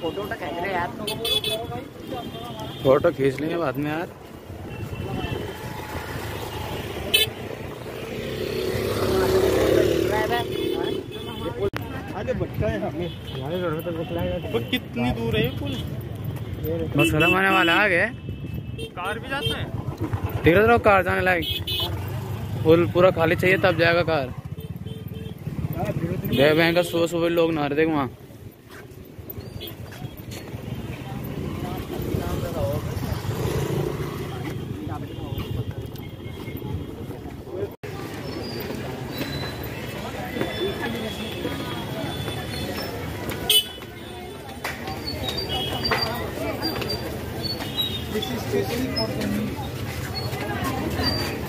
Photo तो खींच रहे यार फ़ोटो खींच लेंगे बाद में यार। कितनी दूर है ये पुल? बस खत्म होने वाला है आगे। कार भी जाते हैं? धीरे धीरे कार जाने लायक। पुल पूरा खाली चाहिए तब जाएगा कार। गए बैंक सुबह सुबह लोग नहा रहे थे वहाँ This is specially for the